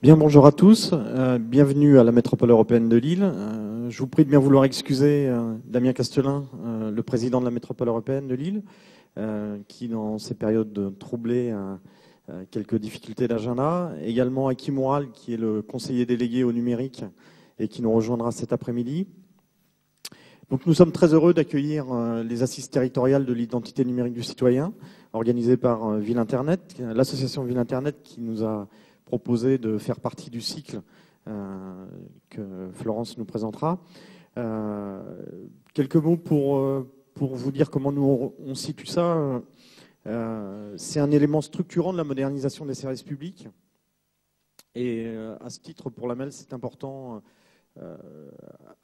Bien, bonjour à tous. Euh, bienvenue à la métropole européenne de Lille. Euh, je vous prie de bien vouloir excuser euh, Damien Castelin, le président de la métropole européenne de Lille, qui, dans ces périodes troublées, a quelques difficultés d'agenda. Également Aki Moural, qui est le conseiller délégué au numérique et qui nous rejoindra cet après-midi. Donc, nous sommes très heureux d'accueillir les assises territoriales de l'identité numérique du citoyen, organisées par Ville Internet, l'association Ville Internet qui nous a proposé de faire partie du cycle euh, que Florence nous présentera. Euh, quelques mots pour, euh, pour vous dire comment nous on, situe ça. c'est un élément structurant de la modernisation des services publics. Et à ce titre, pour la MEL, c'est important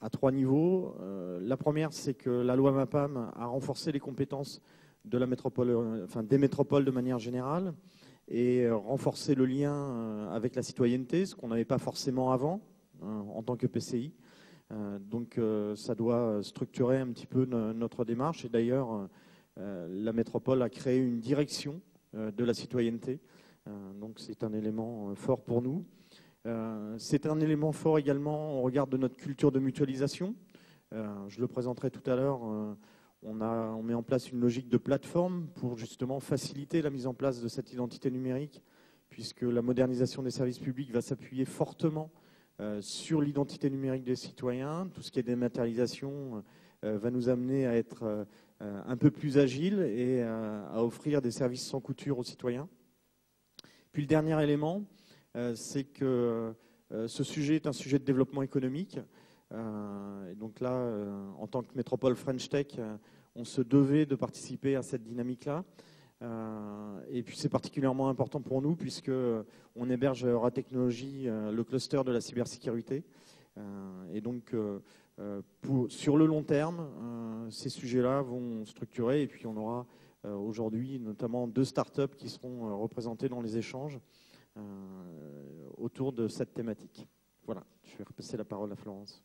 à trois niveaux. la première, c'est que la loi MAPAM a renforcé les compétences de la métropole, enfin des métropoles de manière générale et euh, renforcer le lien euh, avec la citoyenneté, ce qu'on n'avait pas forcément avant hein, en tant que PCI. Euh, donc ça doit structurer un petit peu notre démarche. Et d'ailleurs, la métropole a créé une direction de la citoyenneté. donc c'est un élément fort pour nous. c'est un élément fort également au regard de notre culture de mutualisation. je le présenterai tout à l'heure on, met en place une logique de plateforme pour justement faciliter la mise en place de cette identité numérique, puisque la modernisation des services publics va s'appuyer fortement euh, sur l'identité numérique des citoyens. Tout ce qui est dématérialisation euh, va nous amener à être euh, un peu plus agile et à offrir des services sans couture aux citoyens. Puis le dernier élément, c'est que ce sujet est un sujet de développement économique. Et donc là, en tant que métropole French Tech, on se devait de participer à cette dynamique-là. Euh, et puis c'est particulièrement important pour nous puisque on héberge à Technologie euh, le cluster de la cybersécurité. Euh, et donc sur le long terme, ces sujets-là vont structurer et puis on aura aujourd'hui notamment deux startups qui seront représentées dans les échanges autour de cette thématique. Voilà, je vais repasser la parole à Florence.